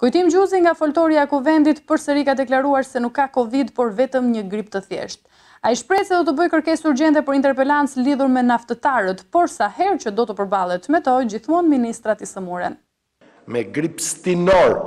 Kujtim Gjuzi nga Foltorja e Kuvendit përsëri ka deklaruar se nuk ka Covid, por vetëm një grip të thjeshtë. Ai u shpreh se do të bëjë kërkesë urgjente për interpelancë lidhur me naftëtarët, por sa herë që do të përballet me to, gjithmonë ministrat i sëmuren. Me grip stinor.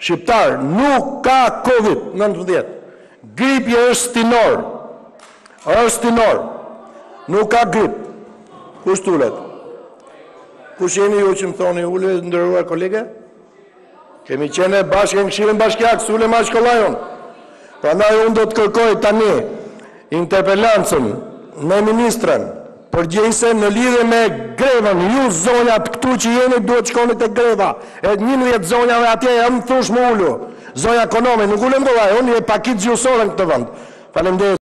Shqiptarë, nuk ka Covid nëntëmbëdhjetë. Gripi është stinor. Është stinor. Nuk ka grip. Kush t'ulet? Kush jeni ju që më thoni ulu, e nderuar kolege? Kemi qenë bashkë në këshillin bashkiak, s'ulem aq kollaj unë. Prandaj unë do të kërkoj tani interpelancën me ministren përgjegjëse në lidhje me grevën. Ju zonjat këtu që jeni duhet shkoni te greva e njëmbëdhjetë zonjave atje, e më thu me u ulë. Zonja Konomi, nuk ulem kollaj unë, je pak e zgjyrosur në këtë vend. Falem